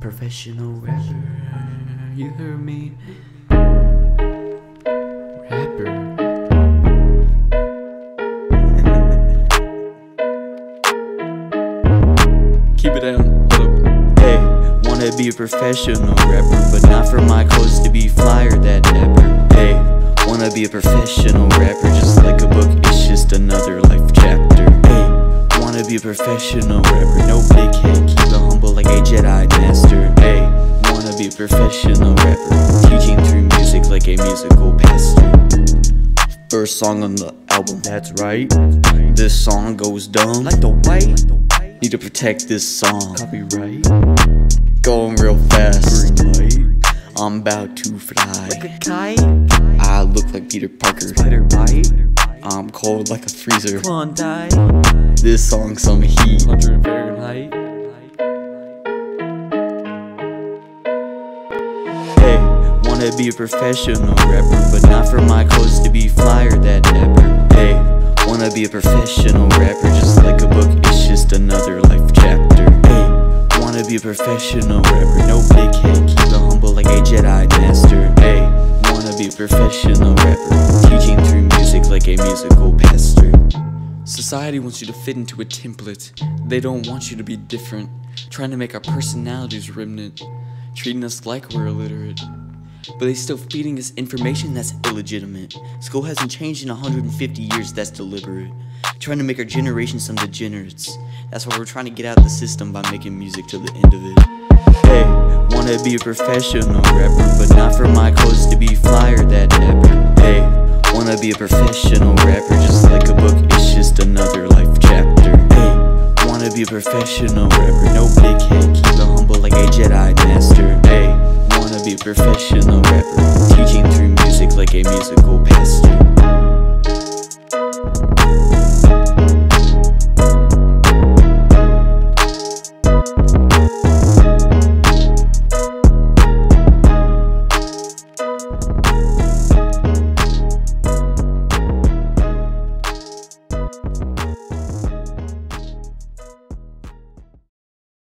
professional rapper. You heard me? Rapper. Keep it down. Hey, wanna be a professional rapper, but not for my clothes to be flyer that dapper. Hey, wanna be a professional rapper, just like a book, it's just another life chapter. Hey, wanna be a professional rapper, no big head, keep it humble like a Jedi master. Hey, wanna be a professional rapper, teaching through music like a musical pastor. First song on the album, that's right. This song goes dumb like the white. Need to protect this song. Copyright. Going real fast. I'm about to fly. Like a kite. I look like Peter Parker. Spider bite. I'm cold like a freezer. Klondike. This song's some heat. 100 Fahrenheit. Wanna be a professional rapper, but not for my clothes to be flyer that dapper. Hey, wanna be a professional rapper, just like a book, it's just another life chapter. Hey, wanna be a professional rapper, no big head, keep it humble like a Jedi master. Hey, wanna be a professional rapper, teaching through music like a musical pastor. Society wants you to fit into a template. They don't want you to be different. Trying to make our personalities remnant. Treating us like we're illiterate. But they're still feeding us information that's illegitimate. School hasn't changed in 150 years, that's deliberate. Trying to make our generation some degenerates. That's why we're trying to get out of the system by making music till the end of it. Hey, wanna be a professional rapper, but not for my clothes to be flyer that dapper. Hey, wanna be a professional rapper, just like a book, it's just another life chapter. Hey, wanna be a professional rapper, no big head, keep it humble professional rapper, teaching through music like a pastor.